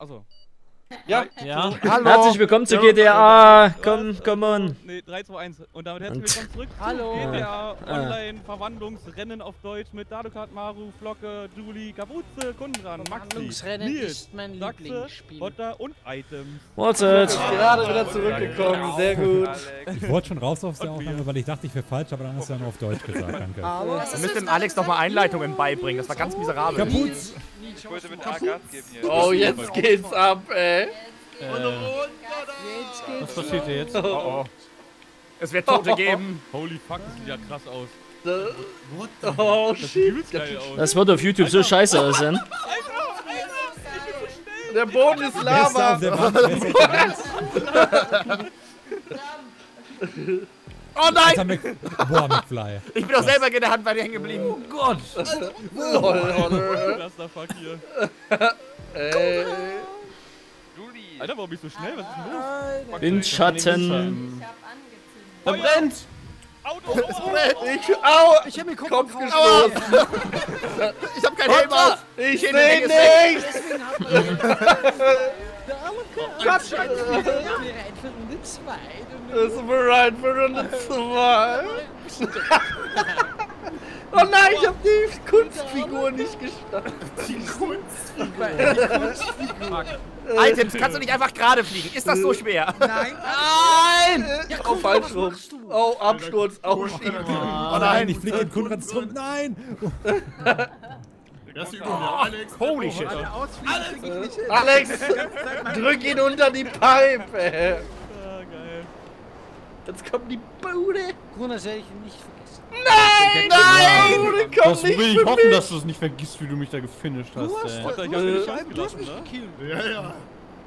Achso. Ja. Ja. Hallo. Herzlich willkommen zu Ja. GTA. Komm, komm on. Nee, 3, 2, 1. Und damit herzlich willkommen zurück Hallo. zu GTA Ah. Online Verwandlungsrennen auf Deutsch mit Dadukat, Maru, Flocke, Julie, Kapuze, Kundran, Maxi, Verwandlungsrennen Nils, ist mein Sachse, Lieblingsspiel. Botta und Items. What's it? Gerade wieder zurückgekommen, sehr gut. Ich wollte schon raus aus der. Aufnahme, weil ich dachte, ich wäre falsch, aber dann hast du ja nur auf Deutsch gesagt, danke. Aber Wir müssen dem Alex nochmal Einleitungen beibringen, das war ganz miserabel. Kaputz! Ich wollte mit A Gas geben hier. Oh, jetzt geht's ab, ey. Was passiert hier jetzt? Oh, oh. Es wird Tote geben. Holy fuck, das sieht ja krass aus. Oh, Das sieht shit. übelst geil aus. Das wird auf YouTube so scheiße aussehen. Der Boden ist der Lava. Wand? Wer ist der Wand? Oh nein! Alter, Mc... Boah, McFly. Ich bin doch selber in der Hand bei dir hängen geblieben. Oh Gott! Lol, Alter. Clusterfuck hier. Ey. Juli. Alter, warum bist du so schnell? Was ist denn los? Windschatten. Da brennt. Auto! Es brennt. Ich, au. ich hab mir Kopf, Kopf gestoßen. Ich hab keinen Helm auf! Ich seh nichts. 2. Es ist bereit für Runde 2. Oh nein, ich hab die Kunstfigur nicht gestartet. Items, kannst du nicht einfach gerade fliegen? Ist das so schwer? Nein. Nein! Ja, oh, komm, falsch was rum. Oh, Absturz. Oh, shit. Oh nein, ich fliege in Konrads Trumpf. Nein! Holy shit. Alex, drück ihn unter die Pipe. Ah, geil. Jetzt kommt die Bude. Gruna soll ich ihn nicht vergessen. Nein, nein, die Bude kommt Das nicht will ich hoffen, mich. dass du es nicht vergisst, wie du mich da gefinisht hast, ey. Botta, ich hab mir die Äh, Chance Du hast gelassen, mich ne?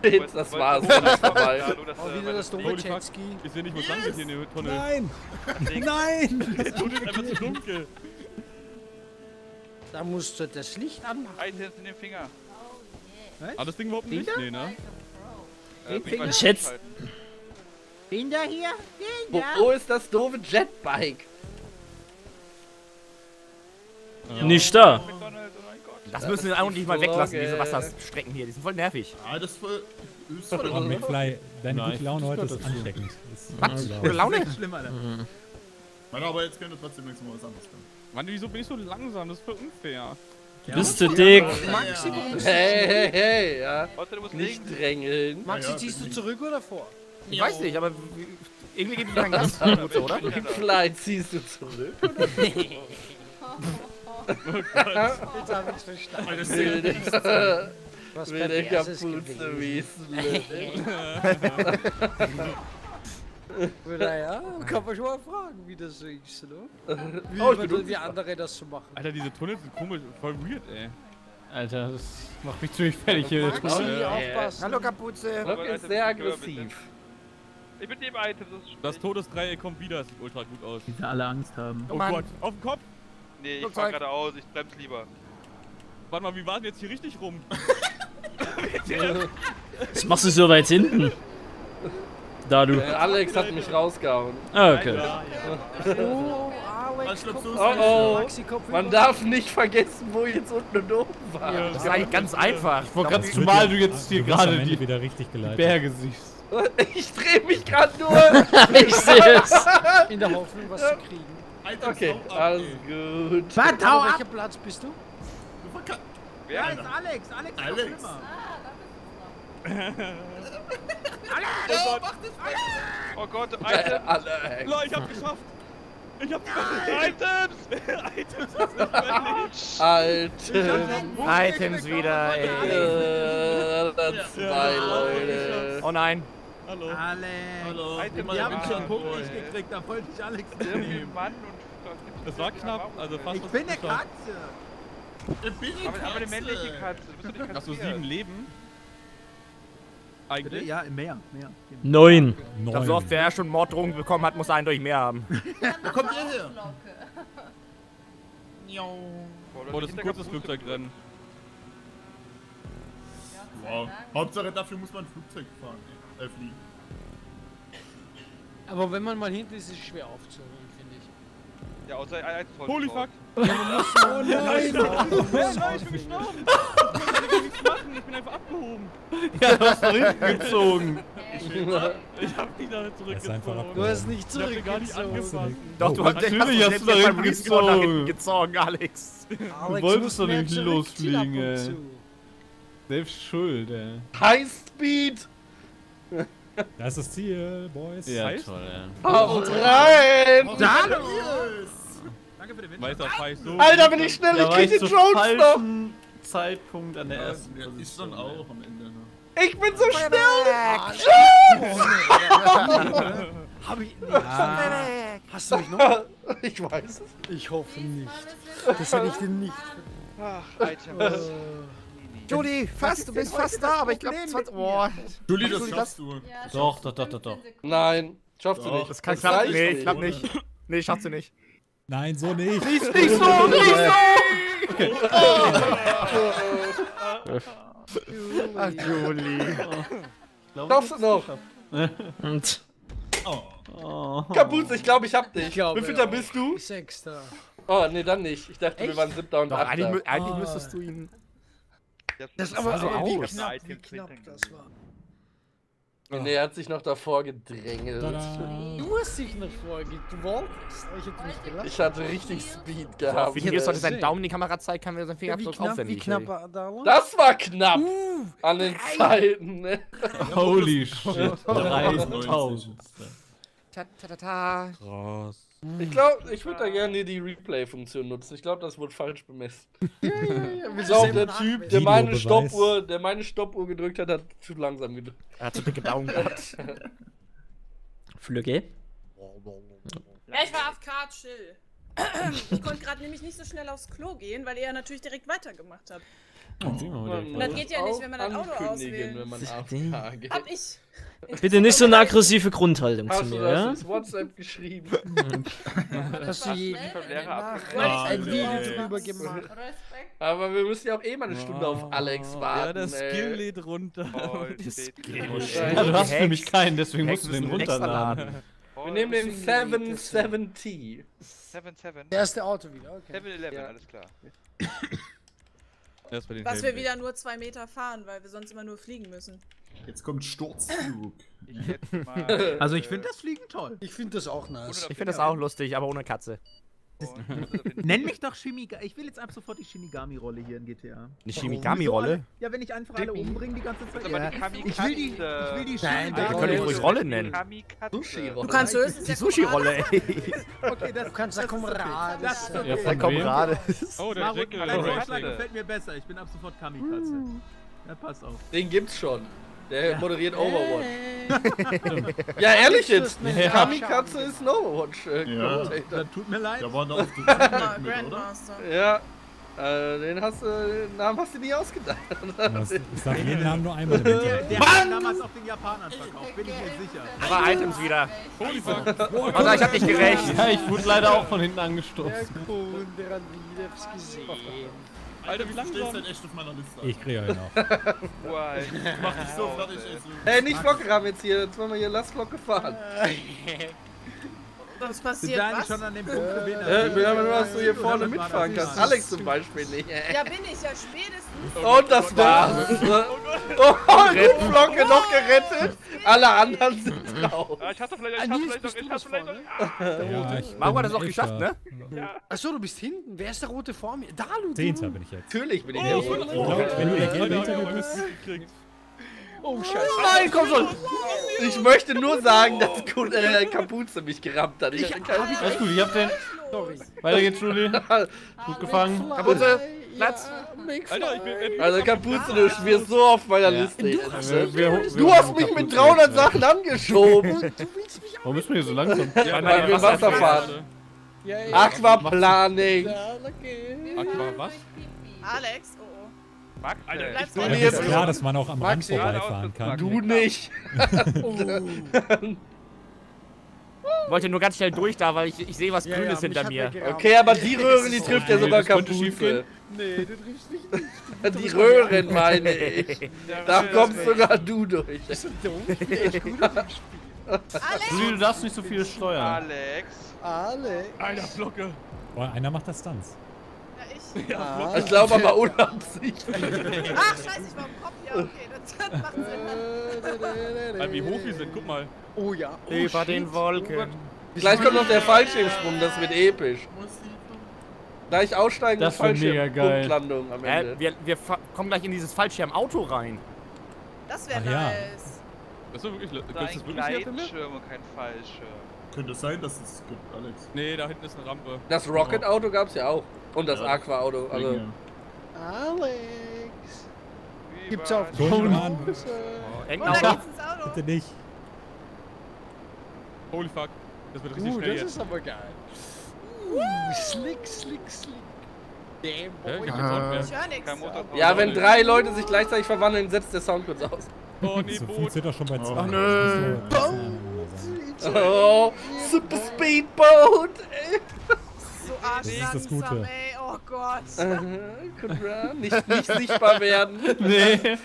gekillt. Das war's, dann ist vorbei. Ja, du, das, Oh, äh, wieder das dumme. Jetski. Ich seh nicht, wo es lang geht hier in dem Tunnel. Nein! Nein! Der Tunnel ist einfach zu dunkel. Da musst du das Licht anmachen. Items in den Finger. Ah, das Ding überhaupt nicht? Nee, ne? Äh, mal Ich die schätz- Schalten. Bin da hier? Wo, wo ist das doofe Jetbike? Nicht da. Oh. Das müssen wir eigentlich mal weglassen, diese. Wasserstrecken hier. Die sind voll nervig. Oh, McFly, deine Nein, gute Laune ich heute ist das ist ansteckend. Das Was? ist Gute Laune? Nein, aber jetzt könnte trotzdem nächstes Mal was anderes kommen. Mann, wieso bin ich so langsam? Das ist voll unfair. Bist du dick? Maximum. Hey, hey, hey, ja. Warte, du musst Nicht drängeln. Maxi, ziehst du zurück oder vor? Ich weiß nicht, aber wie- irgendwie geht Gas. Gut so, oder? Vielleicht ziehst du zurück. Jetzt hab ich's verstanden. Was will der Perverses Kapuze gewesen. Naja, kann man schon mal fragen, wie das so ist, ne? Wie, Oh, man- wie andere das so machen. Alter, diese Tunnels sind komisch, voll weird, ey. Alter, das macht mich ziemlich fertig hier. Tunnel. aufpassen. Hallo Kapuze. Lock ist sehr aggressiv. Ich bin neben Items, das ist Das Todesdreieck kommt wieder, das sieht ultra gut aus. Die alle Angst haben. Oh Mann. Gott, auf den Kopf! Nee, ich fahr geradeaus, ich bremse lieber. Warte mal, wie war denn jetzt hier richtig rum? Was machst du so weit hinten? Da du. Äh, Alex hat mich rausgehauen. Ah, okay. Oh, Alex. Oh oh. Man darf nicht vergessen, wo jetzt unten und oben war. Das ist eigentlich ganz einfach. Ich wollte gerade, zumal ja- du jetzt hier gerade die wieder richtig geleitet. Berge siehst. Ich dreh mich gerade nur. Ich sehe es. In der Hoffnung, was zu kriegen. Okay, alles gut. Warte, hau welcher Platz bist du? Wer? Alex, Alex, Alex! Oh Gott, Äh, Items! Alex. Lol, ich hab's geschafft! Ich hab's geschafft! Items! Items, ist fertig! Alter. Items wieder, ey. Das zwei Leute. Oh nein. Hallo. Hallo. Items Wir haben schon den Punkt nicht gekriegt, da wollte ich Alex Irgendwie Mann und... Das war knapp, also fast Ich bin eine. Katze! Ich bin eine Aber, aber eine Katze! männliche Katze, du bist doch nicht Hast du sieben Leben? Eigentlich? Ja, mehr, mehr. Neun. Ich glaube, so oft wer schon Morddrohungen bekommen hat, muss er eindeutig mehr haben. Wo kommt ihr her? Boah, Oh, das ist ein kurzes Flugzeugrennen. Wow. Hauptsache dafür muss man ein Flugzeug fahren, äh, fliegen. Aber wenn man mal hinten ist, ist es schwer aufzuholen, finde ich. Ja, außer ein Holy fuck! Ja, man muss oh nein! Nein, ich bin gestorben! konnte gar nichts machen, ich bin einfach abgehoben. Ja, du hast nach hinten gezogen. Ich hab die da zurückgezogen. Du hast nicht Ich hab den gar nicht zurückgezogen. Doch, du Oh, hast natürlich hast du da hinten Respawn nach hinten gezogen. gezogen, Alex. Alex wolltest doch nicht losfliegen, ey. Selbst schuld, ey. Highspeed! Das ist das Ziel, Boys. Ja, heißt- toll, ey. Haut rein! Danke für den du, so. Alter, bin ich schnell, ich krieg zum Drones noch! Zeitpunkt an der Ja, ersten ja, ist dann auch am Ende. Ne? Ich bin so schnell! Hab ich nicht. Hast du mich noch? Ich weiß es. Ich hoffe nicht. Das hätte ich dir nicht. Ach, Items. Juli, fast, du bist fast da, aber ich glaube 20. Boah. Juli, das Juli, schaffst du. Doch, doch, doch, doch, doch. Nein, schaffst du nicht. Das kann klappen. Nee, nicht. klappt nicht. Nee, schaffst du nicht. Nein, so nicht. Nicht so, nicht so! Ach, Juli. Schaffst du noch? Und Oh. Kapuze, ich glaube, ich hab dich. Ich Wie viel da bist du? Sechster. Oh, nee, dann nicht. Ich dachte, wir Echt? waren siebter und Doch, eigentlich, achter. eigentlich Ah. müsstest du ihn. Das aber, so aber wie aus. knapp, wie knapp das war. Nee, er hat sich noch davor gedrängelt. Tada. Du hast dich noch vorgegeben. Du wolltest. Ich hätte nicht gelassen. Ich hatte richtig Speed So, gehabt. wie Nils heute seinen sehen. Daumen in die Kamera zeigt, kann wir seinen Ja, wie Fingerabdruck knapp, aufwenden. wie knapp war da lang? Das war knapp an den Zeiten. Ne? Holy shit. 3000. Ta ta ta ta. Krass. Ich glaube, ich würde da gerne die Replay-Funktion nutzen. Ich glaube, das wurde falsch bemessen. Ja, Ich wir glaube, sehen der Typ, der meine. Stoppuhr, der meine Stoppuhr gedrückt hat, hat zu langsam gedrückt. Er hat so dicke Daumen gehabt. Flügge. Ja, ich war AFK, chill. ich konnte gerade nämlich nicht so schnell aufs Klo gehen, weil ihr ja natürlich direkt weitergemacht habt. Direkt Und das geht ja nicht, wenn man das Auto auswählt. wenn man Das AFK geht. Hab ich. Bitte nicht so eine aggressive Grundhaltung zu Hast du mir, das ja? ins WhatsApp geschrieben? Hast du je Vom Lehrer abgefragt. ein Video Ey. drüber gemacht? Respekt. Aber wir müssen ja auch eh mal eine Stunde auf Alex warten. Ja, der Skill lädt runter. Voll spät. Ja, du hast nämlich keinen, deswegen musst du den runterladen. laden. Wir nehmen den 770. 7, 7. Das erste Auto wieder, okay. 7-Eleven, Ja. alles klar. Erst bei den Was wir wieder nur zwei Meter fahren, weil wir sonst immer nur fliegen müssen. Jetzt kommt Sturzflug. Ich hätte mal. Also ich finde das Fliegen toll. Ich finde das auch nice. Ich finde das auch lustig, aber ohne Katze. Nenn mich doch Shinigami. Ich will jetzt ab sofort die Shinigami-Rolle hier in GTA. Eine Shimigami-Rolle? Ja, wenn ich einfach alle umbringe die ganze Zeit. Ja. Ich will die, ich will die Nein, Wir können die ruhig Rolle nennen. Sushi-Rolle. Du kannst höchstens Die Sushi-Rolle, ey. Okay, das, Du kannst da Kamerad. das ist okay. Ja, Da von kommt wem? gerade. Oh, der. Vorschlag gefällt mir besser. Ich bin ab sofort Kamikaze. Ja, pass auf. Den gibt's schon. Der moderiert Overwatch. Ja, ehrlich jetzt. Ja. Kamikaze ist ein Overwatch. Äh, Ja. Commentator. Das tut mir leid. Der war da auf? Grandmaster. Ja. Äh, den hast du, den Namen hast du nie ausgedacht. Das, ich sag jeden Namen nur einmal Der, Internet. der hat damals auf den Japanern verkauft, bin ich mir sicher. Aber Items wieder. Holy fuck. Oder ich hab nicht gerecht. Ja, ich wurde leider auch von hinten angestoßen. Der Kunde hat wieder was gesehen. Alter, wie Du stehst langsam. halt echt auf meiner Liste. Ich kriege euch noch. Boah, mach dich so fertig, ey. So. Ey, nicht Flocke haben jetzt hier. Jetzt wollen wir hier Lastflocke fahren. Was Sind passiert wir eigentlich was? schon an dem Punkt gewesen? Äh, haben nur, dass du hier vorne mitfahren kannst. Alex zum Beispiel nicht. Ja, bin ich ja spätestens. Und das war's. Oh, gut, Flocke noch gerettet. Alle anderen sind drauf. Ich hasse vielleicht, ich Nils, vielleicht noch, ich hasse vielleicht noch. Ja, Marco hat das auch geschafft, ne? Achso, du bist hinten. Wer ist der rote vor mir? Da, du. Zehnter bin ich jetzt. Natürlich bin ich glaub, wenn du gelbe hinter mir bist, Oh, scheiße. Nein, komm schon! Ich möchte nur sagen, dass äh, Kapuze mich gerammt hat. Ich hatte keinen Alles gut, ich hab den. Sorry. Weiter geht's, Juli. Gut gefangen. Kapuze, Platz! Alter, ich bin. Also Kapuze, du schmierst so auf meiner Ja. Liste. Wir- wir- wir Du haben hast mich mit kaputt 300 jetzt, Sachen angeschoben. Warum bist du hier so langsam? Weil wir Wasser fahren. Ja, ja. Aquaplaning. Ja. Aqua, was? Alex, oh oh. Max, Alter, äh, bleibst du du mir es jetzt- ist klar, dass man auch am Rand vorbeifahren kann. Du nicht. Wollte nur ganz schnell durch da, weil ich, ich sehe was Ja, Grünes ja, hinter mir. Okay, aber die Röhren, die trifft ja sogar Kapuze. Nee, du triffst nicht. Die Röhren meine ich. Da kommst sogar du durch. Bist du dumm? Ich bin gut. Juli, du darfst nicht so viel steuern. Alex. Alle. Alter, Flocke. Boah, einer macht das Stunts. Ja, ich. Ah. Ich glaube aber unabsichtlich. Ach, scheiße, ich war im Kopf. Ja, okay, das, macht Sinn. Weil wie hoch wir sind, guck mal. Oh ja. Oh, Über shit. den Wolken. Gleich kommt noch der Fallschirmsprung, das wird episch. Gleich aussteigen Das und wird mega geil. Punktlandung am Hä, Ende. wir, wir fa- kommen gleich in dieses Fallschirm-Auto rein. Das wäre Ach ja. nice. Das ist wirklich. Da Gibt's das wirklich? Gleitschirm und kein Fallschirm. Könnte sein, dass es gibt, Alex. Nee, da hinten ist eine Rampe. Das Rocket-Auto gab's ja auch. Und das Ja. Aqua-Auto. Also, Ja. Alex. Gibt's auf So schon an. Eng Und da geht's ins Auto. Bitte nicht. Holy fuck. Das wird richtig Uh, schnell das jetzt. ist aber geil. Uh, slick, slick, slick. Damn, mehr? Ich Motor. ja, wenn drei Leute sich gleichzeitig verwandeln, setzt der Sound kurz aus. Oh nee, So funktioniert doch schon bei zwei. Ach, nö. Oh, Super Speedboat. ey. So arg Das ist das langsam, Gute. ey. Oh Gott. Äh, nicht, nicht sichtbar werden. Nee.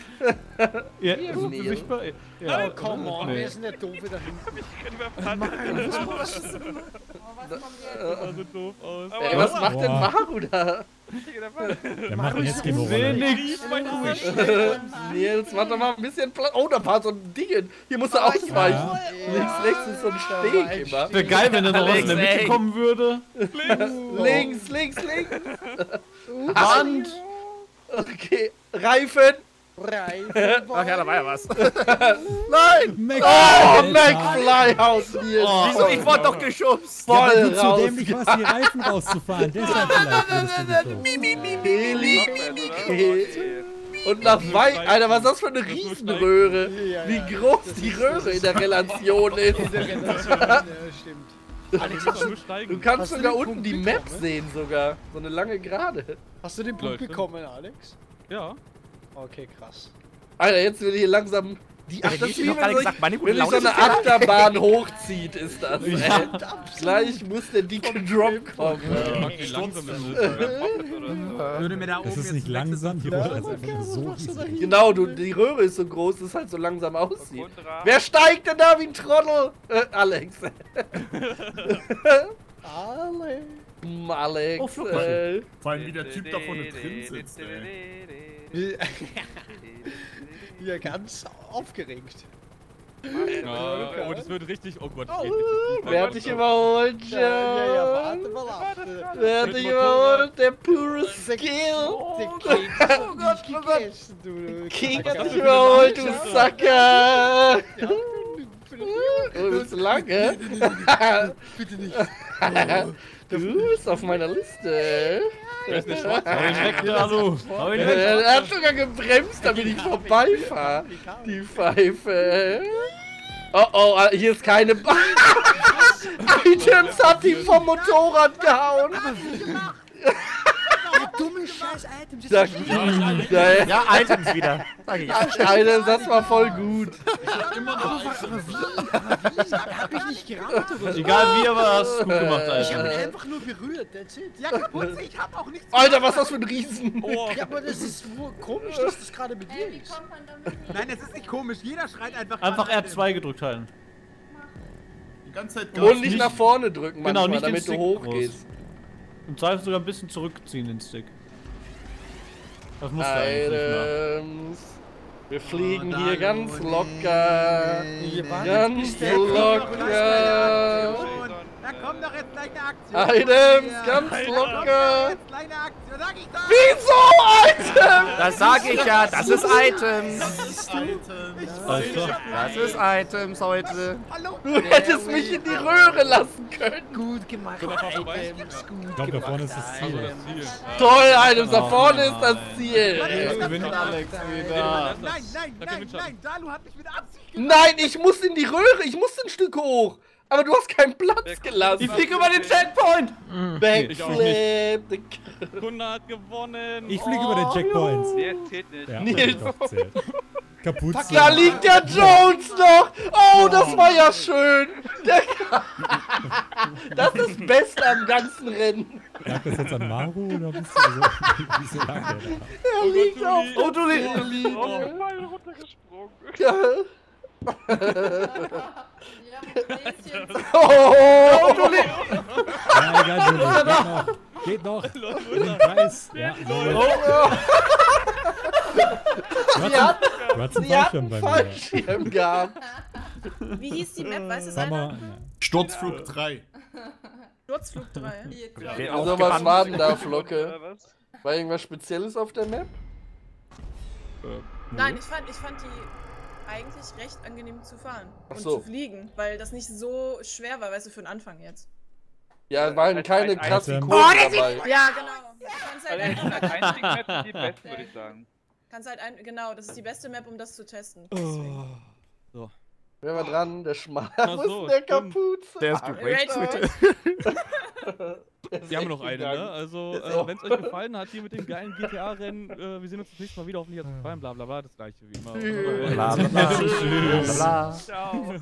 ja, so Neil. sichtbar. Ja. Oh, come on, Nee. wer ist denn der Doofe da hinten? Ich kann überfahren. Das sah so doof aus. Ey, was macht denn. Maru da? Der macht einen jetzt Game Seh Over. nix. Nils, doch mal ein bisschen Platz. Oh, da war so ein Ding. Hier musst du ausweichen. Ja. Links, rechts ist so ein Steg immer. Wäre geil, wenn er noch aus in der Mitte kommen würde. Links, links, links. Wand. Okay, Reifen. Ach ja, da war ja was. Nein! Oh, McFly haut Nils. Wieso? Ich wurde doch geschubst. Ja, weil Voll du zu raus. dämlich warst, die Reifen rauszufahren. Deshalb. Und nach weit. Alter, was ist das für eine Riesenröhre? Wie groß die Röhre in der Relation ist. ja, stimmt. Du kannst sogar unten Punkt die bekommen? Map sehen sogar. So eine lange Gerade. Hast du den Punkt Leute. bekommen, Alex? Ja. Okay, krass. Alter, jetzt wird hier langsam. Die, ach, das ist wie wenn, gesagt, meine gute wenn Laune so eine Achterbahn hochzieht, ist das. Ey. Gleich muss der dicke Drop kommen. Ich mag wie langsam das ist. Würde mir da oben Das ist jetzt nicht langsam, die Röhre ist einfach so riesig. Genau, du, die Röhre ist so groß, dass es halt so langsam aussieht. Wer steigt denn da wie ein Trottel? Äh, Alex. Alex. Hm, Alex. Oh, äh, Vor allem wie der Typ da vorne drin sitzt, ey. Ja, ganz aufgeregt. Ja, oh, das wird richtig. Oh Gott, Oh, wer hat dich überholt, John? Ja, ja, ja, warte mal ab. Wer hat dich überholt? Der pure Der Skill. Oh Gott, oh Gott. King hat dich überholt, du Sacker. Oh, bist du lange? Bitte nicht. Du bist auf meiner Liste. Wer ist der Schwarze? Hau ihn weg, Dalu. Hau ihn weg. Er hat sogar gebremst, damit ich vorbeifahre. Die Pfeife. Oh oh, hier ist keine ba Items hat die vom Motorrad gehauen. Dumme scheiß Items. Da, da, Ja, Items wieder. Sag ich. Alter, das war voll gut. Hab ich nicht gerammt oder so? Egal wie, aber hast du gut gemacht, Ich hab ihn Alter. einfach nur berührt, that's it. Ja, kaputt, ich hab auch nichts Alter, was ist das für ein Riesen? Oh, Ja, aber das ist wohl komisch, dass das gerade mit dir Ey, wie ist. kommt man damit? Nein, das ist nicht komisch. Jeder schreit einfach. Einfach gerade R2 gedrückt halten. Die ganze Zeit Und nicht nicht- nach vorne drücken Genau, manchmal, nicht den damit du hochgehst. Im Zweifel sogar ein bisschen zurückziehen, den Stick. Das mehr. Items. Wir fliegen Oh, hier ganz locker. Ganz locker. Da kommt doch jetzt gleich eine Aktion. Items, ganz Da kommt locker. jetzt gleich eine Aktion. Sag ich doch. Wieso, Items? Das sag ich ja, das ist Items. Alter. Das ist Items heute. Hallo. Du hättest mich in die Röhre lassen können. Gut gemacht. Können? Items, gut Ich glaube, da vorne ist das Also Ziel. Ziel. Ja. Toll, Items, da vorne ist das Ziel. Jetzt gewinnt Alex wieder. Nein, nein, nein, nein. Dalu hat mich mit Absicht Nein, ich muss in die Röhre, ich muss ein Stück hoch. Aber du hast keinen Platz gelassen. Ich fliege über den Checkpoint! Ich auch Backflip. Kunde hat gewonnen. Ich fliege über den Checkpoints. Der zählt nicht. Nils. Zählt. Kapuze. Da liegt der Jones noch. Oh, das war ja schön. Der das ist das Beste am ganzen Rennen. Lag das jetzt an Maru oder bist du lag der da? Er liegt auf Oh, du liegst. Linie. Mal runtergesprungen. Ja. Ja, mit Bläschen. Oh, Ja, egal, du lebst noch. Geht noch. Den er? Kreis. Ja, Lol. jawohl. Du Sie hat, hast, du hast einen Fallschirm bei mir. Fallschirm gehabt. Wie hieß die Map? Weiß es einer? Sturzflug 3. Sturzflug 3. Wer Also was war denn da, Flocke? War irgendwas Spezielles auf der Map? Nein, ich fand, ich fand die eigentlich recht angenehm zu fahren Ach und so. zu fliegen, weil das nicht so schwer war, weißt du, für den Anfang jetzt. Ja, waren keine Ein- ein- krassen Kurven Oh, der sieht- dabei. Ja, genau. Du kannst halt, Also einfach, als einzigen Map sind die besten, würde ich sagen. Kannst halt ein, genau, das ist die beste Map, um das zu testen. Deswegen. Wer war dran? Der ist so, denn der. Kapuze? Der ist Ah, geraged. Ist Wir haben noch eine, gegangen. ne? Also, Ist äh, wenn es euch gefallen hat, hier mit dem geilen GTA-Rennen, äh, wir sehen uns das nächste Mal wieder. Hoffentlich hat es gefallen, bla bla bla, das gleiche wie immer. Bla, bla, bla. Tschüss. Bla, bla. Ciao.